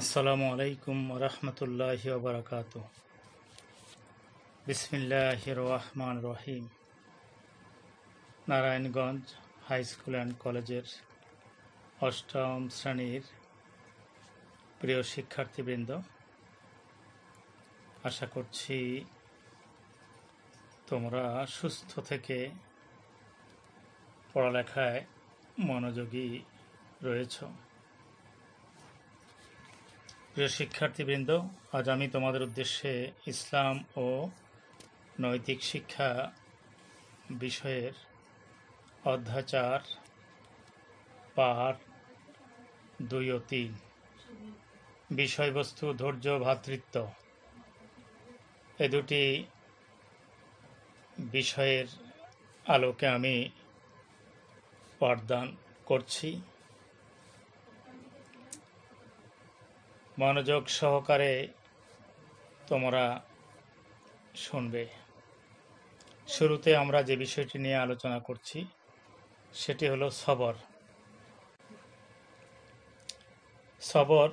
আসসালামু আলাইকুম রহমতুল্লাহ বারকাত বিসমিল্লাহ রহমান রহিম। নারায়ণগঞ্জ হাই স্কুল অ্যান্ড কলেজের অষ্টম শ্রেণির প্রিয় শিক্ষার্থীবৃন্দ, আশা করছি তোমরা সুস্থ থেকে পড়ালেখায় মনোযোগী রয়েছ। প্রিয় শিক্ষার্থীবৃন্দ, আজ আমি তোমাদের উদ্দেশ্যে ইসলাম ও নৈতিক শিক্ষা বিষয়ের অধ্যাচার পাঠ দুই ও তিন। বিষয়বস্তু, ধৈর্য, ভ্রাতৃত্ব। এ দুটি বিষয়ের আলোকে আমি পাঠদান করছি। মনোযোগ সহকারে তোমরা শুনবে। শুরুতে আমরা যে বিষয়টি নিয়ে আলোচনা করছি, সেটি হলো সবর। সবর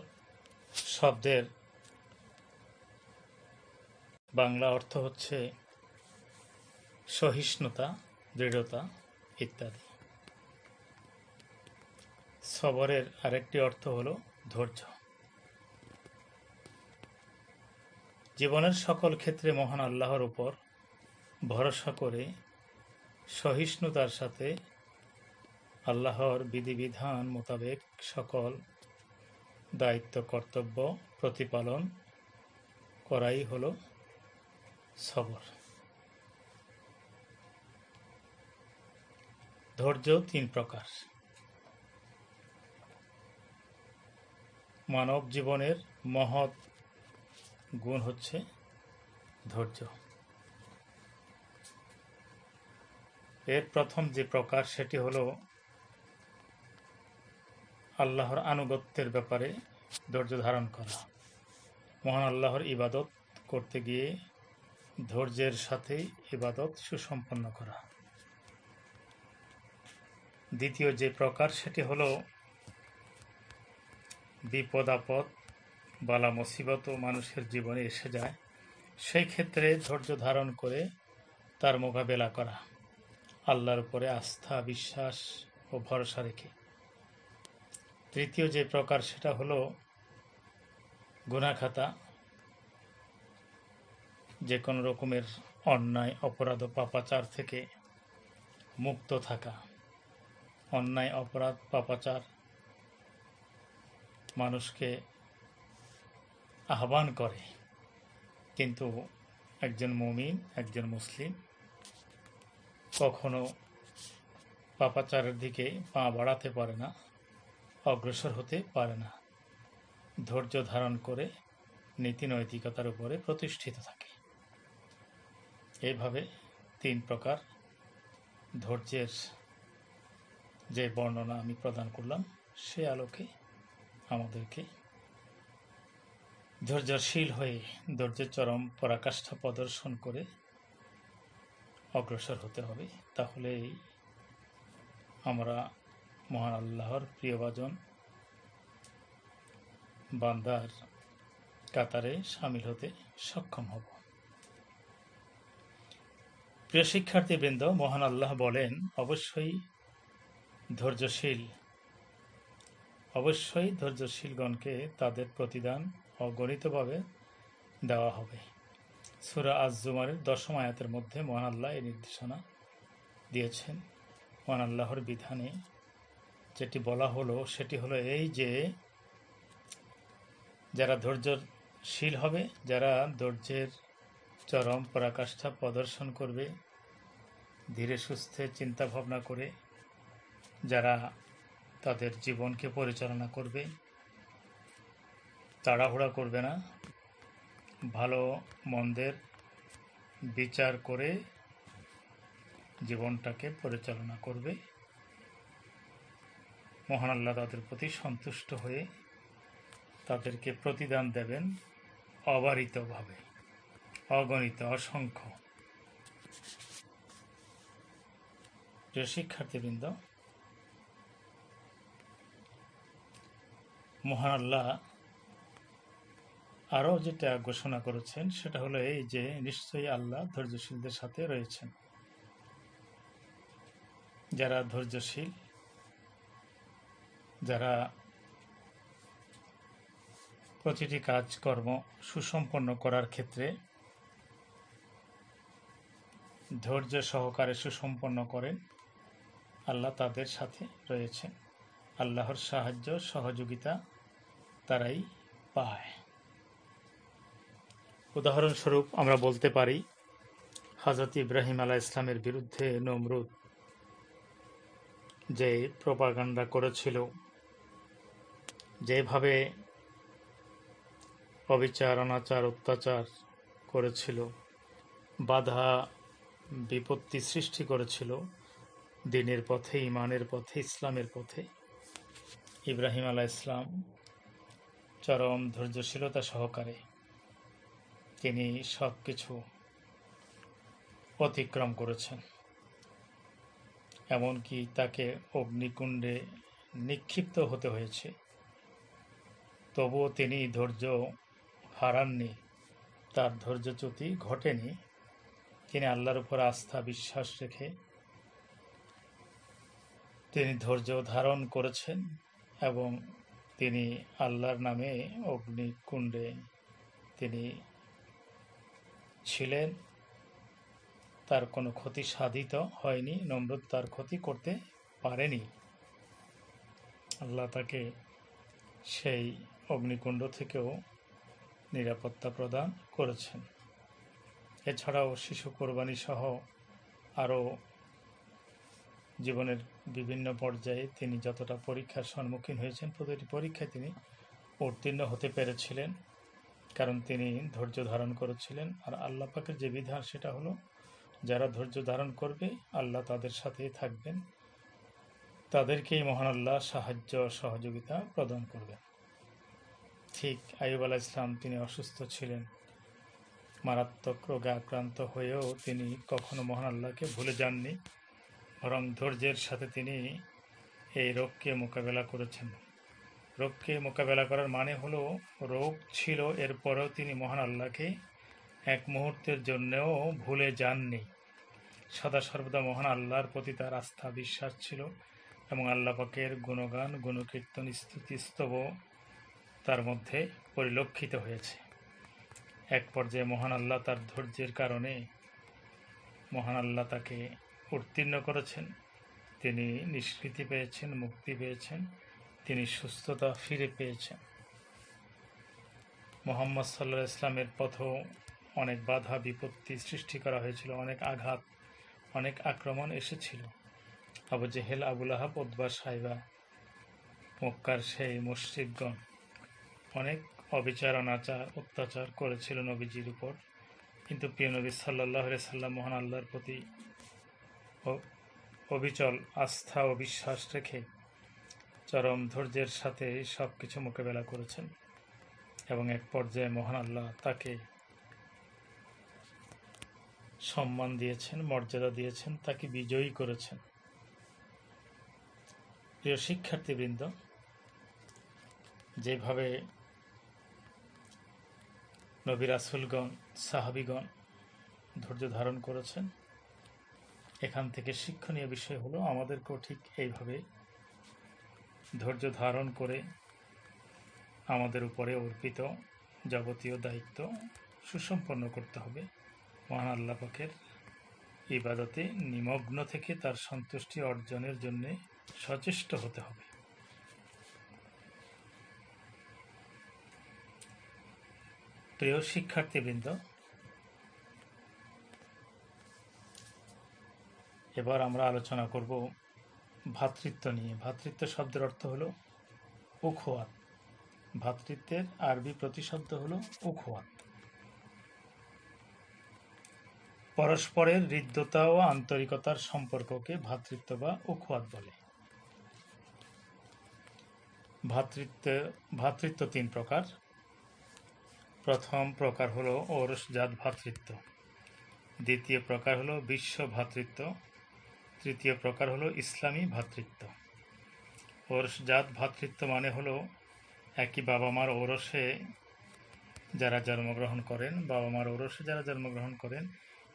শব্দের বাংলা অর্থ হচ্ছে সহিষ্ণুতা, দৃঢ়তা ইত্যাদি। সবরের আরেকটি অর্থ হলো ধৈর্য। জীবনের সকল ক্ষেত্রে মহান আল্লাহর উপর ভরসা করে সহিষ্ণুতার সাথে আল্লাহর বিধিবিধান মোতাবেক সকল দায়িত্ব, কর্তব্য প্রতিপালন করাই হল সবর। ধৈর্য তিন প্রকার। মানব জীবনের মহৎ গুণ হচ্ছে ধৈর্য। এর প্রথম যে প্রকার সেটি হলো আল্লাহর আনুগত্যের ব্যাপারে ধৈর্য ধারণ করা। মহান আল্লাহর ইবাদত করতে গিয়ে ধৈর্যের সাথে ইবাদত সুসম্পন্ন করা। দ্বিতীয় যে প্রকার সেটি হলো বিপদ আপদ বালা মুসিবতও মানুষের জীবনে এসে যায়, সেই ক্ষেত্রে ধৈর্য ধারণ করে তার মোকাবেলা করা। আল্লাহর উপরে আস্থা, বিশ্বাস ও ভরসা রেখে। তৃতীয় যে প্রকার সেটা হলো গুণাখাতা যে কোনো রকমের অন্যায়, অপরাধ ও পাপাচার থেকে মুক্ত থাকা। অন্যায়, অপরাধ, পাপাচার মানুষকে আহ্বান করে। কিন্তু একজন মুমিন, একজন মুসলিম কখনো পাপাচারের দিকে পা বাড়াতে পারে না, অগ্রসর হতে পারে না। ধৈর্য ধারণ করে নীতি নৈতিকতার উপরে প্রতিষ্ঠিত থাকে। এইভাবে তিন প্রকার ধৈর্যের যে বর্ণনা আমি প্রদান করলাম, সে আলোকে আমাদেরকে ধৈর্যশীল হয়ে ধৈর্যের চরম পরাকাষ্ঠা প্রদর্শন করে অগ্রসর হতে হবে। তাহলেই আমরা মহান আল্লাহর প্রিয়ভাজন বান্দার কাতারে সামিল হতে সক্ষম হব। প্রিয় শিক্ষার্থীবৃন্দ, মহান আল্লাহ বলেন, অবশ্যই ধৈর্যশীল, অবশ্যই ধৈর্যশীলগণকে তাদের প্রতিদান অগণিতভাবে দেওয়া হবে। সুরা আজ জুমারের দশম আয়াতের মধ্যে মহান আল্লাহ এই নির্দেশনা দিয়েছেন। মহান আল্লাহর বিধানে যেটি বলা হলো, সেটি হলো এই যে, যারা ধৈর্যশীল হবে, যারা ধৈর্যের চরম পরাকাষ্ঠা প্রদর্শন করবে, ধীরে সুস্থে চিন্তা ভাবনা করে, যারা তাদের জীবনকে পরিচালনা করবে তাড়াহুড়া করবে না। ভালো মন্দের বিচার করে জীবনটাকে পরিচালনা করবে। মহান আল্লাহ তাদের প্রতি সন্তুষ্ট হয়ে তাদেরকে প্রতিদান দেবেন অবারিতভাবে, অগণিত, অসংখ্য। প্রিয় শিক্ষার্থীবৃন্দ, মহান আল্লাহ আরও যেটা ঘোষণা করেছেন, সেটা হলো এই যে নিশ্চয়ই আল্লাহ ধৈর্যশীলদের সাথে রয়েছেন। যারা ধৈর্যশীল, যারা প্রতিটি কাজকর্ম সুসম্পন্ন করার ক্ষেত্রে ধৈর্য সহকারে সুসম্পন্ন করেন, আল্লাহ তাদের সাথে রয়েছেন। আল্লাহর সাহায্য, সহযোগিতা তারাই পায়। উদাহরণস্বরূপ আমরা বলতে পারি হজরত ইব্রাহিম আলাহ ইসলামের বিরুদ্ধে নমরুদ যে প্রপাগান্ডা করেছিল, যেভাবে অবিচার, অনাচার, অত্যাচার করেছিল, বাধা, বিপত্তি সৃষ্টি করেছিল, দিনের পথে ইমানের পথে, ইসলামের পথে। ইব্রাহিম আলাহ ইসলাম চরম ধৈর্যশীলতা সহকারে তিনি সব কিছু অতিক্রম করেছেন। এমনকি তাকে অগ্নিকুণ্ডে নিক্ষিপ্ত হতে হয়েছে। তবুও তিনি ধৈর্য হারাননি, তার ধৈর্যচ্যুতি ঘটেনি। তিনি আল্লাহর উপর আস্থা, বিশ্বাস রেখে তিনি ধৈর্য ধারণ করেছেন এবং তিনি আল্লাহর নামে অগ্নিকুণ্ডে তিনি ছিলেন, তার কোনো ক্ষতি সাধিত হয়নি, নমরুদ তার ক্ষতি করতে পারেনি। আল্লাহ তাকে সেই অগ্নিকুণ্ড থেকেও নিরাপত্তা প্রদান করেছেন। এছাড়াও শিশু কোরবানি সহ আরও জীবনের বিভিন্ন পর্যায়ে তিনি যতটা পরীক্ষার সম্মুখীন হয়েছেন, প্রতিটি পরীক্ষায় তিনি উত্তীর্ণ হতে পেরেছিলেন। কারণ তিনি ধৈর্য ধারণ করেছিলেন। আর আল্লাহ পাকের যে বিধান সেটা হলো, যারা ধৈর্য ধারণ করবে, আল্লাহ তাদের সাথেই থাকবেন। তাদেরকেই মহান আল্লাহ সাহায্য, সহযোগিতা প্রদান করবেন ঠিক আইব আলাহ ইসলাম তিনি অসুস্থ ছিলেন। মারাত্মক রোগে আক্রান্ত হয়েও তিনি কখনো মহান আল্লাহকে ভুলে যাননি। বরং ধৈর্যের সাথে তিনি এই রোগকে মোকাবেলা করেছেন। রোগকে মোকাবেলা করার মানে হলো, রোগ ছিল এরপরেও তিনি মহান আল্লাহকে এক মুহূর্তের জন্যও ভুলে যাননি। সদা সর্বদা মহান আল্লাহর প্রতি তার আস্থা, বিশ্বাস ছিল এবং আল্লাহ পাকের গুণগান, গুণকীর্তন, স্তুতি, স্তব তার মধ্যে পরিলক্ষিত হয়েছে। এক পর্যায়ে মহান আল্লাহ তার ধৈর্যের কারণে মহান আল্লাহ তাকে উত্তীর্ণ করেছেন। তিনি নিষ্কৃতি পেয়েছেন, মুক্তি পেয়েছেন। তিনি সুস্থতা ফিরে পেয়েছেন। মোহাম্মদ সাল্লাহ ইসলামের পথেও অনেক বাধা, বিপত্তি সৃষ্টি করা হয়েছিল, অনেক আঘাত, অনেক আক্রমণ এসেছিল। আবু জেহেল আবুল আহাব উদ্বা সাইবা, মক্কার সেই মসজিদগণ অনেক অবিচার, অনাচার, অত্যাচার করেছিল নবীজির উপর। কিন্তু প্রিয় নবী সাল্লাহ সাল্লাম মহান আল্লাহর প্রতি অবিচল আস্থা ও বিশ্বাস রেখে চরম ধৈর্যের সাথে সব কিছু মোকাবেলা করেছেন এবং এক পর্যায়ে মহান আল্লাহ তাকে সম্মান দিয়েছেন, মর্যাদা দিয়েছেন, তাকে বিজয়ী করেছেন। প্রিয় শিক্ষার্থীবৃন্দ, যেভাবে নবী রাসুলগণ, সাহাবিগণ ধৈর্য ধারণ করেছেন, এখান থেকে শিক্ষণীয় বিষয় হলো, আমাদেরকেও ঠিক এইভাবে ধৈর্য ধারণ করে আমাদের উপরে অর্পিত যাবতীয় দায়িত্ব সুসম্পন্ন করতে হবে। মহান আল্লাহ পাকের ইবাদতে নিমগ্ন থেকে তার সন্তুষ্টি অর্জনের জন্য সচেষ্ট হতে হবে। প্রিয় শিক্ষার্থীবৃন্দ, এবার আমরা আলোচনা করব ভ্রাতৃত্ব নিয়ে। ভ্রাতৃত্ব শব্দের অর্থ হলো উখোয়াত ভ্রাতৃত্বের আরবি প্রতিশব্দ হলো উখোয়াত পরস্পরের হৃদ্যতা ও আন্তরিকতার সম্পর্ককে ভ্রাতৃত্ব বা উখোয়াত বলে। ভ্রাতৃত্ব ভ্রাতৃত্ব তিন প্রকার। প্রথম প্রকার হলো ওরসজাত ভ্রাতৃত্ব দ্বিতীয় প্রকার হলো বিশ্ব ভ্রাতৃত্ব তৃতীয় প্রকার হলো ইসলামী ভ্রাতৃত্ব ওরসজাত ভ্রাতৃত্ব মানে হলো একই বাবা মার ওরসে যারা জন্মগ্রহণ করেন বাবা মার ওরসে যারা জন্মগ্রহণ করেন,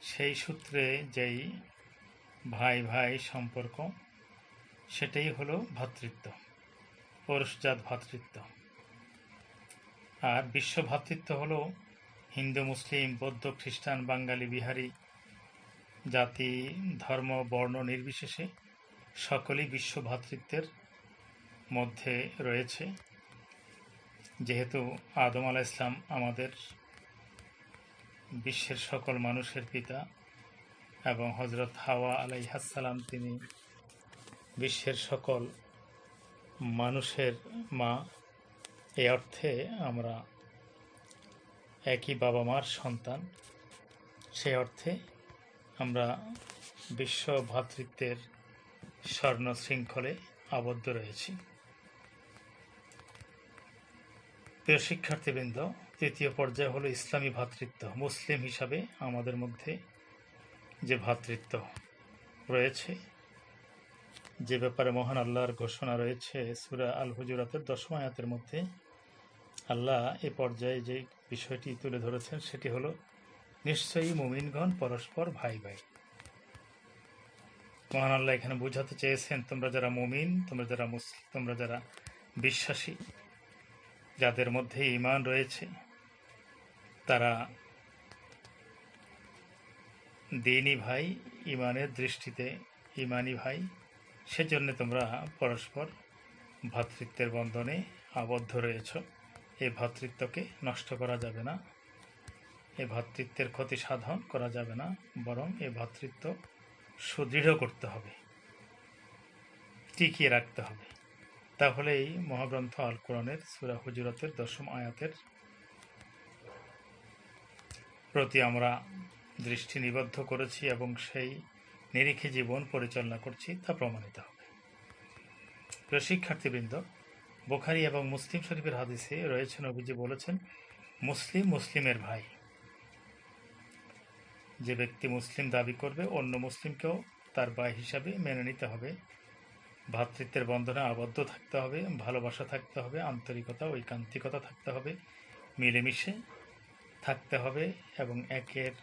সেই সূত্রে যেই ভাই ভাই সম্পর্ক, সেটাই হলো ভ্রাতৃত্ব পৌরুষজাত ভ্রাতৃত্ব আর বিশ্ব ভ্রাতৃত্ব হলো হিন্দু, মুসলিম, বৌদ্ধ, খ্রিস্টান, বাঙালি, বিহারি জাতি, ধর্ম, বর্ণ নির্বিশেষে সকলেই বিশ্ব ভ্রাতৃত্বের মধ্যে রয়েছে। যেহেতু আদম আলাহ ইসলাম আমাদের বিশ্বের সকল মানুষের পিতা এবং হজরত হাওয়া আলাইহাসালাম তিনি বিশ্বের সকল মানুষের মা এ অর্থে আমরা একই বাবা মার সন্তান। সে অর্থে আমরা বিশ্ব ভ্রাতৃত্বের স্বর্ণ শৃঙ্খলে আবদ্ধ রয়েছি। প্রিয় শিক্ষার্থীবৃন্দ, তৃতীয় পর্যায়ে হলো ইসলামী ভ্রাতৃত্ব মুসলিম হিসাবে আমাদের মধ্যে যে ভ্রাতৃত্ব রয়েছে, যে ব্যাপারে মহান আল্লাহর ঘোষণা রয়েছে, সুরা আল হুজুরাতের দশম আয়াতের মধ্যে, আল্লাহ এ পর্যায়ে যে বিষয়টি তুলে ধরেছেন, সেটি হলো নিশ্চয়ই মুমিনগণ পরস্পর ভাই ভাই। মহান আল্লাহ এখানে বোঝাতে চেয়েছেন, তোমরা যারা মুমিন, তোমরা যারা মুসলিম, তোমরা যারা বিশ্বাসী, যাদের মধ্যে ইমান রয়েছে, তারা দিনই ভাই ইমানের দৃষ্টিতে ইমানই ভাই, সেজন্য তোমরা পরস্পর ভ্রাতৃত্বের বন্ধনে আবদ্ধ রয়েছ। এই ভ্রাতৃত্বকে নষ্ট করা যাবে না। এই ভ্রাতৃত্বের ক্ষতি সাধন করা যাবে না, বরং এই ভ্রাতৃত্ব সুদৃঢ় করতে হবে, টিকিয়ে রাখতে হবে। তাহলে এই মহাগ্রন্থ আল কোরআনের সুরা হুজুরতের দশম আয়াতের প্রতি আমরা দৃষ্টি নিবদ্ধ করেছি এবং সেই নিরিখে জীবন পরিচালনা করছি, তা প্রমাণিত হবে। প্রিয় শিক্ষার্থীবৃন্দ বোখারি এবং মুসলিম শরীফের হাদিসে রয়েছেন অভিজি বলেছেন, মুসলিম মুসলিমের ভাই। যে ব্যক্তি মুসলিম দাবি করবে, অন্য মুসলিমকেও তার ভাই হিসাবে মেনে নিতে হবে। ভ্রাতৃত্বের বন্ধনে আবদ্ধ থাকতে হবে, ভালোবাসা থাকতে হবে, আন্তরিকতা, ঐকান্তিকতা থাকতে হবে, মিলেমিশে থাকতে হবে এবং একের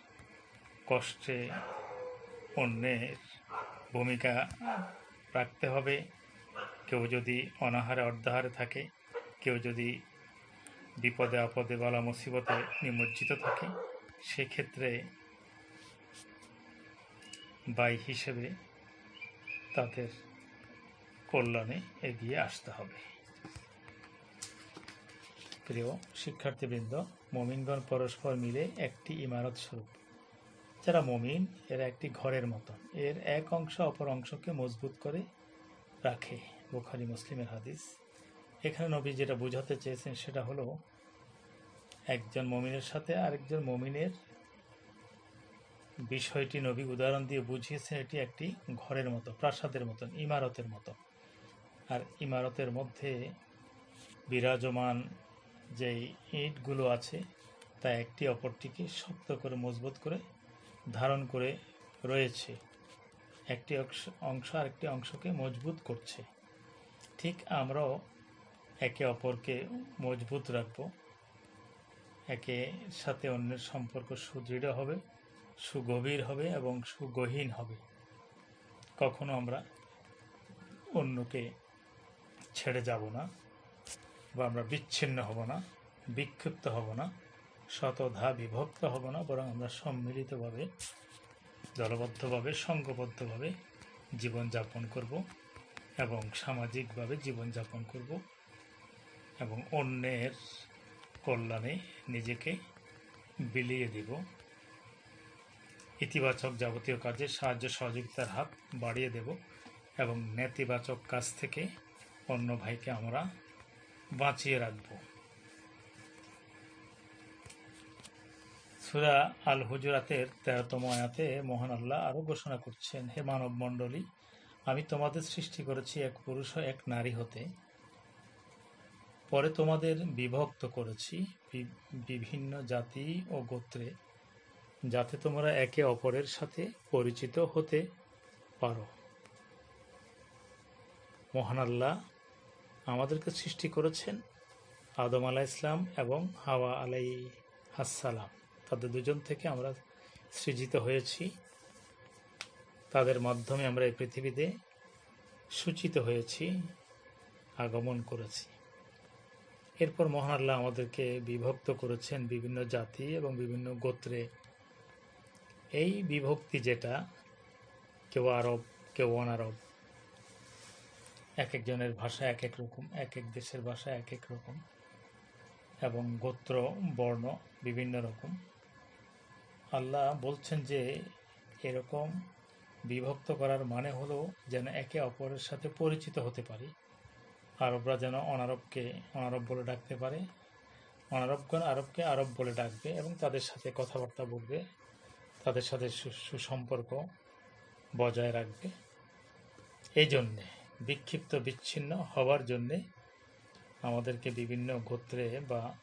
কষ্টে অন্যের ভূমিকা রাখতে হবে। কেউ যদি অনাহারে অর্ধাহারে থাকে, কেউ যদি বিপদে আপদে বলা মুসিবতে নিমজ্জিত থাকে, সেক্ষেত্রে বাই হিসেবে তাদের কল্যাণে এগিয়ে আসতে হবে। প্রিয় শিক্ষার্থীবৃন্দ, মমিনগণ পরস্পর মিলে একটি ইমারত স্বরূপ। যারা মমিন, এরা একটি ঘরের মতন এর এক অংশ অপর অংশকে মজবুত করে রাখে। বোখারি, মুসলিমের হাদিস। এখানে নবী যেটা বোঝাতে চেয়েছেন সেটা হলো, একজন মমিনের সাথে আরেকজন মমিনের বিষয়টি নবী উদাহরণ দিয়ে বুঝিয়েছেন, এটি একটি ঘরের মতো, প্রাসাদের মতন ইমারতের মতো। আর ইমারতের মধ্যে বিরাজমান যেই ইটগুলো আছে, তা একটি অপরটিকে শক্ত করে, মজবুত করে ধারণ করে রয়েছে। একটি অংশ আরেকটি অংশকে মজবুত করছে। ঠিক আমরাও একে অপরকে মজবুত রাখব। একে সাথে অন্যের সম্পর্ক সুদৃঢ় হবে। সুগভীর হবে এবং সুগহীন হবে। কখনো আমরা অন্যকে ছেড়ে যাব না বা আমরা বিচ্ছিন্ন হব না, বিক্ষিপ্ত হব না শতধা বিভক্ত হব না, বরং আমরা সম্মিলিতভাবে, দলবদ্ধভাবে সংঘবদ্ধভাবে জীবনযাপন করব এবং সামাজিকভাবে জীবনযাপন করব এবং অন্যের কল্যাণে নিজেকে বিলিয়ে দিব। ইতিবাচক যাবতীয় কাজে সাহায্য সহযোগিতার হাত বাড়িয়ে দেব এবং নেতিবাচক কাজ থেকে অন্য ভাইকে আমরা বাঁচিয়ে রাখব। সুরা আল হুজরাতের তেরোতম আয়াতে মহান আল্লাহ আরও ঘোষণা করছেন, হে মানব মণ্ডলী, আমি তোমাদের সৃষ্টি করেছি এক পুরুষ ও এক নারী হতে। পরে তোমাদের বিভক্ত করেছি বিভিন্ন জাতি ও গোত্রে। যাতে তোমরা একে অপরের সাথে পরিচিত হতে পারো। মহান আল্লাহ আমাদেরকে সৃষ্টি করেছেন আদম আলাহ ইসলাম এবং হাওয়া আলাই আসসালাম তাদের দুজন থেকে আমরা সৃজিত হয়েছি। তাদের মাধ্যমে আমরা এই পৃথিবীতে সূচিত হয়েছি, আগমন করেছি। এরপর মহান আল্লাহ আমাদেরকে বিভক্ত করেছেন বিভিন্ন জাতি এবং বিভিন্ন গোত্রে। এই বিভক্তি যেটা, কেউ আরব, কেউ অনারব এক একজনের ভাষা এক এক রকম এক এক দেশের ভাষা এক এক রকম, এবং গোত্র, বর্ণ বিভিন্ন রকম। আল্লাহ বলছেন যে, এরকম বিভক্ত করার মানে হলো যেন একে অপরের সাথে পরিচিত হতে পারি। আরবরা যেন অনারবকে অনারব বলে ডাকতে পারে, অনারবগণ আরবকে আরব বলে ডাকবে এবং তাদের সাথে কথাবার্তা বলবে। তাদের সাথে সুসম্পর্ক বজায় রাখবে। এই জন্যে, বিক্ষিপ্ত বিচ্ছিন্ন হওয়ার জন্যে আমাদেরকে বিভিন্ন গোত্রে বা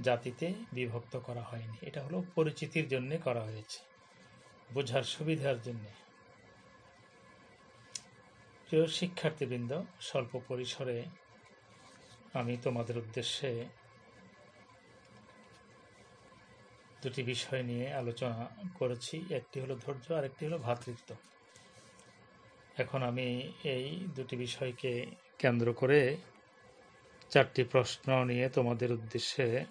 জাতিতে বিভক্ত করা হয়নি। এটা হলো পরিচিতির জন্যে করা হয়েছে। বোঝার সুবিধার জন্যে। প্রিয় শিক্ষার্থীবৃন্দ, স্বল্প পরিসরে আমি তোমাদের উদ্দেশ্যে দুটি বিষয় নিয়ে আলোচনা করেছি। একটি হলো ধৈর্য আর একটি হলো ভ্রাতৃত্ব। এখন আমি এই দুটি বিষয়কে কেন্দ্র করে চারটি প্রশ্ন নিয়ে তোমাদের উদ্দেশ্যে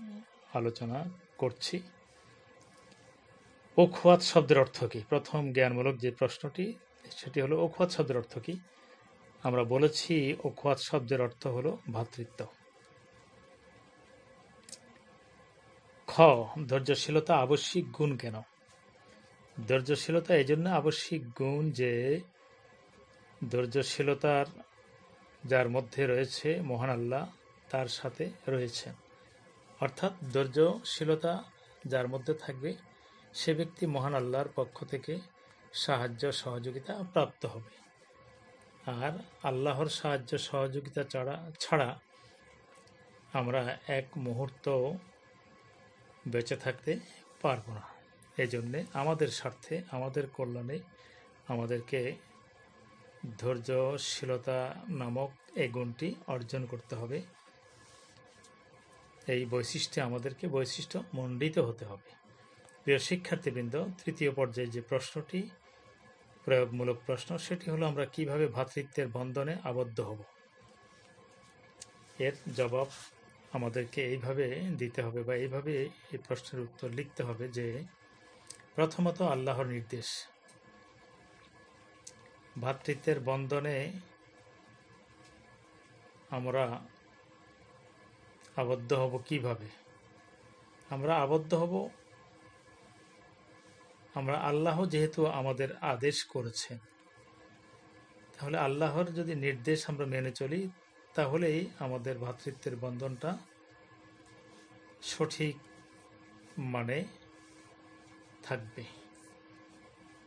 আলোচনা করছি। ওখওয়াত শব্দের অর্থ কী? প্রথম জ্ঞানমূলক যে প্রশ্নটি, সেটি হলো ওখওয়াত শব্দের অর্থ কী? আমরা বলেছি ওখওয়াত শব্দের অর্থ হলো ভ্রাতৃত্ব। ধৈর্যশীলতা আবশ্যিক গুণ কেন? ধৈর্যশীলতা এই জন্য আবশ্যিক গুণ যে ধৈর্যশীলতার যার মধ্যে রয়েছে মহান আল্লাহ, তার সাথে রয়েছেন অর্থাৎ ধৈর্যশীলতা যার মধ্যে থাকবে, সে ব্যক্তি মহান আল্লাহর পক্ষ থেকে সাহায্য, সহযোগিতা প্রাপ্ত হবে। আর আল্লাহর সাহায্য, সহযোগিতা ছাড়া ছাড়া আমরা এক মুহূর্ত বেঁচে থাকতে পারব না। এই জন্যে আমাদের স্বার্থে, আমাদের কল্যাণে আমাদেরকে ধৈর্যশীলতা নামক এই গুণটি অর্জন করতে হবে। এই বৈশিষ্ট্যে আমাদেরকে বৈশিষ্ট্য মণ্ডিত হতে হবে। প্রিয় শিক্ষার্থীবৃন্দ, তৃতীয় পর্যায়ে যে প্রশ্নটি, প্রয়োগমূলক প্রশ্ন, সেটি হলো আমরা কীভাবে ভ্রাতৃত্বের বন্ধনে আবদ্ধ হব? এর জবাব আমাদেরকে এইভাবে দিতে হবে বা এইভাবে এই প্রশ্নের উত্তর লিখতে হবে যে প্রথমত আল্লাহর নির্দেশ। ভ্রাতৃত্বের বন্ধনে আমরা আবদ্ধ হব কীভাবে? আমরা আবদ্ধ হব, আমরা আল্লাহ যেহেতু আমাদের আদেশ করেছেন। তাহলে আল্লাহর যদি নির্দেশ আমরা মেনে চলি তাহলেই আমাদের ভ্রাতৃত্বের বন্ধনটা সঠিক মানে থাকবে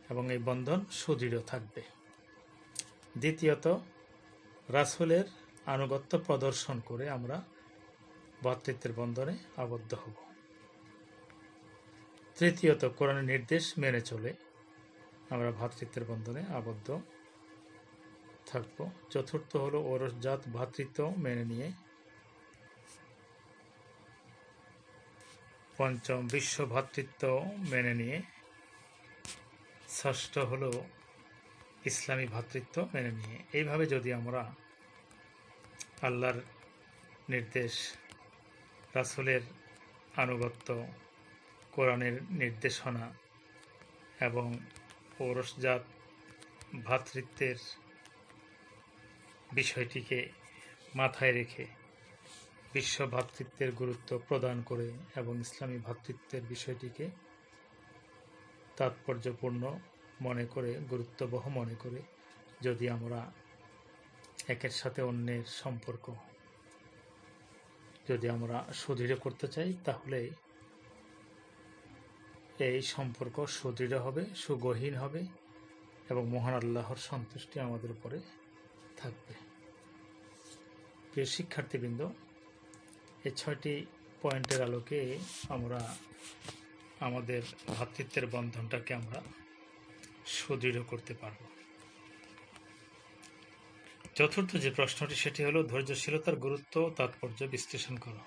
এবং এই বন্ধন সুদৃঢ় থাকবে। দ্বিতীয়ত, রাসূলের আনুগত্য প্রদর্শন করে আমরা ভ্রাতৃত্বের বন্ধনে আবদ্ধ হব। তৃতীয়ত, কোরআনের নির্দেশ মেনে চলে আমরা ভ্রাতৃত্বের বন্ধনে আবদ্ধ থাকব। চতুর্থ হলো ওরসজাত ভ্রাতৃত্ব মেনে নিয়ে। পঞ্চম, বিশ্ব ভ্রাতৃত্ব মেনে নিয়ে। ষষ্ঠ হলো ইসলামী ভ্রাতৃত্ব মেনে নিয়ে। এইভাবে যদি আমরা আল্লাহর নির্দেশ, রাসূলের আনুগত্য, কোরআনের নির্দেশনা এবং পৌরসজাত ভ্রাতৃত্বের বিষয়টিকে মাথায় রেখে বিশ্ব ভ্রাতৃত্বের গুরুত্ব প্রদান করে এবং ইসলামী ভ্রাতৃত্বের বিষয়টিকে তাৎপর্যপূর্ণ মনে করে, গুরুত্ববহ মনে করে যদি আমরা একের সাথে অন্যের সম্পর্ক যদি আমরা সুদৃঢ় করতে চাই, তাহলে এই সম্পর্ক সুদৃঢ় হবে, সুগহীন হবে এবং মহান আল্লাহর সন্তুষ্টি আমাদের উপরে থাকবে। প্রিয় শিক্ষার্থীবৃন্দ এই ছয়টি পয়েন্টের আলোকে আমরা আমাদের ভ্রাতৃত্বের বন্ধনটাকে আমরা সুদৃঢ় করতে পারব। চতুর্থ যে প্রশ্নটি, সেটি হলো, ধৈর্যশীলতার গুরুত্ব তাৎপর্য বিশ্লেষণ করো।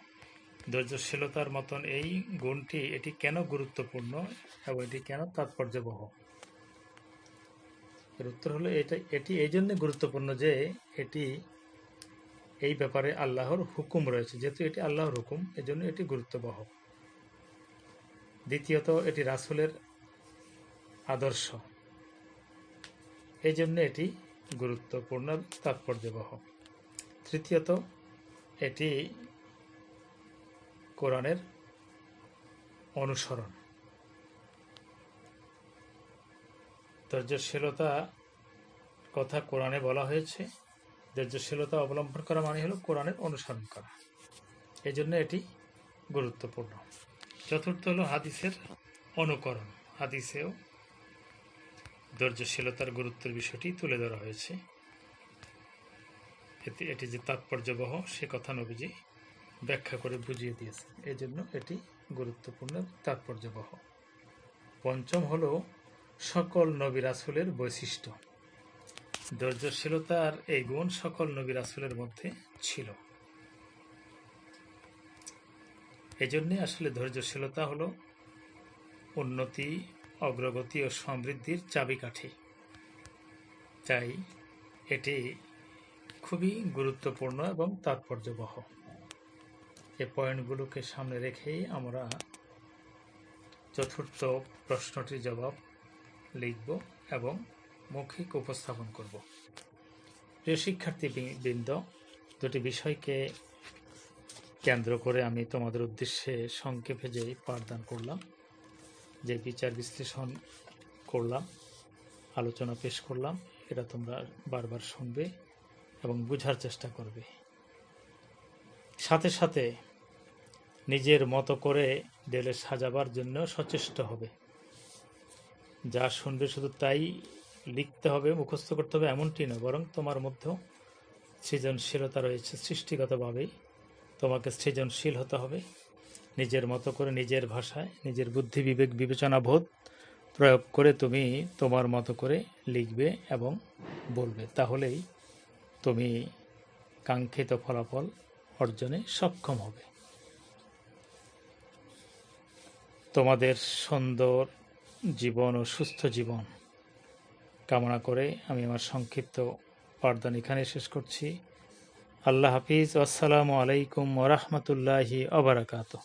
ধৈর্যশীলতার মতন এই গুণটি, এটি কেন গুরুত্বপূর্ণ এবং এটি কেন তাৎপর্যবহ? এর উত্তর হলো এটা, এটি এই জন্য গুরুত্বপূর্ণ যে এটি এই ব্যাপারে আল্লাহর হুকুম রয়েছে, যেহেতু এটি আল্লাহর হুকুম, এজন্য এটি গুরুত্ববহ। দ্বিতীয়ত, এটি রাসুলের আদর্শ। এই জন্য এটি গুরুত্বপূর্ণ, তাৎপর্যবহ। তৃতীয়ত, এটি কোরআনের অনুসরণ। ধৈর্যশীলতা কথা কোরআনে বলা হয়েছে। ধৈর্যশীলতা অবলম্বন করা মানে হলো কোরআনের অনুসরণ করা। এই জন্য এটি গুরুত্বপূর্ণ। চতুর্থ হলো হাদিসের অনুকরণ। হাদিসেও ধৈর্যশীলতার গুরুত্বের বিষয়টি তুলে ধরা হয়েছে। এতে এটি যে তাৎপর্যবহ, সে কথা নবীজি ব্যাখ্যা করে বুঝিয়ে দিয়েছেন। এই জন্য এটি গুরুত্বপূর্ণ তাৎপর্যবহ। পঞ্চম হলো সকল নবী রাসুলের বৈশিষ্ট্য। ধৈর্যশীলতার এই গুণ সকল নবী রাসুলের মধ্যে ছিল। এই জন্যে আসলে ধৈর্যশীলতা হলো উন্নতি, অগ্রগতি ও সমৃদ্ধির চাবিকাঠি। তাই এটি খুবই গুরুত্বপূর্ণ এবং তাৎপর্যবহ। এই পয়েন্টগুলোকে সামনে রেখেই আমরা চতুর্থ প্রশ্নটির জবাব লিখব এবং মৌখিক উপস্থাপন করব। প্রিয় শিক্ষার্থী বৃন্দ, দুটি বিষয়কে কেন্দ্র করে আমি তোমাদের উদ্দেশ্যে সংক্ষেপে যে পাঠদান করলাম, যে বিচার বিশ্লেষণ করলাম, আলোচনা পেশ করলাম, এটা তোমরা বারবার শুনবে এবং বোঝার চেষ্টা করবে। সাথে সাথে নিজের মতো করে ডেলে সাজাবার জন্য সচেষ্ট হবে। যা শুনবে শুধু তাই লিখতে হবে, মুখস্থ করতে হবে এমনটি না বরং তোমার মধ্যেও সৃজনশীলতা রয়েছে সৃষ্টিগতভাবেই তোমাকে সৃজনশীল হতে হবে। নিজের মতো করে নিজের ভাষায়, নিজের বুদ্ধি বিবেক বিবেচনা বোধ প্রয়োগ করে তুমি তোমার মতো করে লিখবে এবং বলবে। তাহলেই তুমি কাঙ্ক্ষিত ফলাফল অর্জনে সক্ষম হবে। তোমাদের সুন্দর জীবন ও সুস্থ জীবন। কামনা করে আমি আমার সংক্ষিপ্ত পাঠদান এখানে শেষ করছি। আল্লাহ হাফিজ। আসসালামু আলাইকুম ওরহমতুল্লাহি অবরাকাত